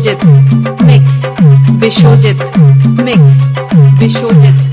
Bishojit mix Bishojit mix Bishojit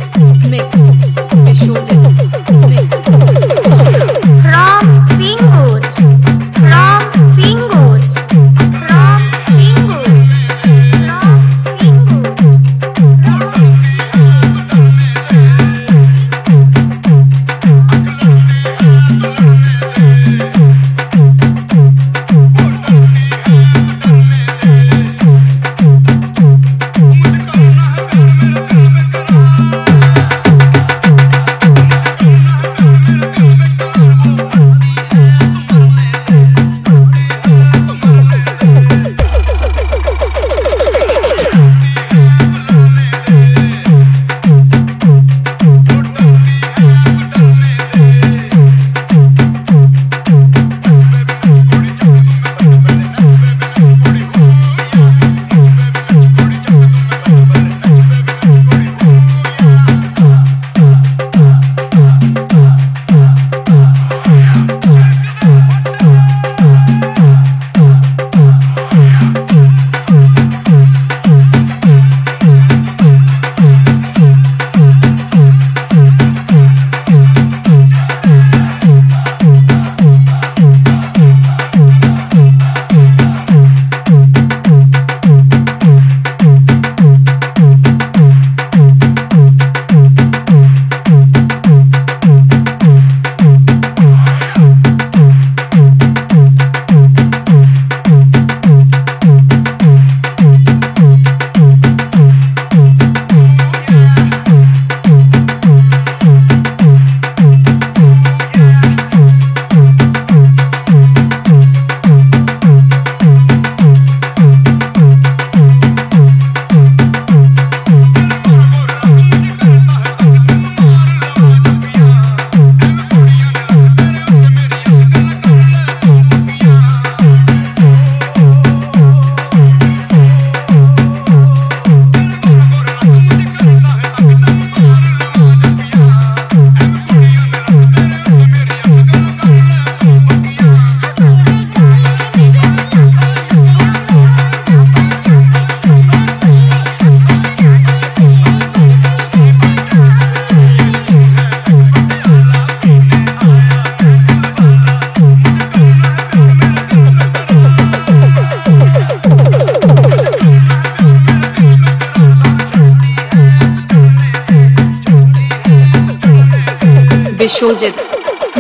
Biswajit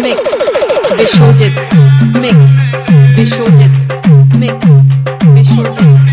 mix Bishojit mix Bishojit mix Biswajit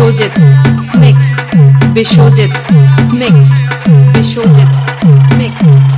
Bishojit mix. Bishojit mix. Bishojit mix.